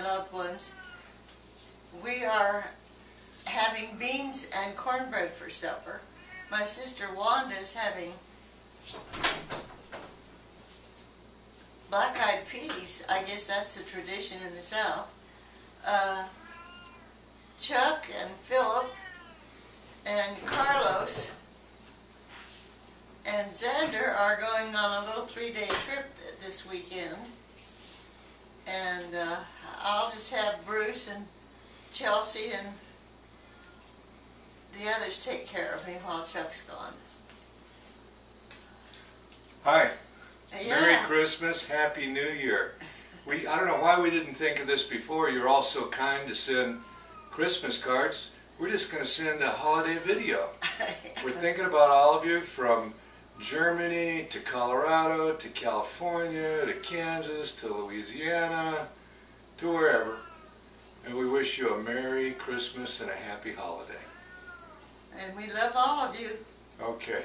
loved ones. We are having beans and cornbread for supper. My sister Wanda is having black-eyed peas. I guess that's a tradition in the South. Uh, Chuck and Philip and Carlos and Xander are going on a little three-day trip this weekend. And uh, I'll just have Bruce and Chelsea and the others take care of me while Chuck's gone. Hi. Merry Christmas, Happy New Year. We, I don't know why we didn't think of this before. You're all so kind to send Christmas cards. We're just going to send a holiday video. We're thinking about all of you from Germany to Colorado to California to Kansas to Louisiana to wherever. And we wish you a Merry Christmas and a Happy Holiday. and we love all of you. Okay.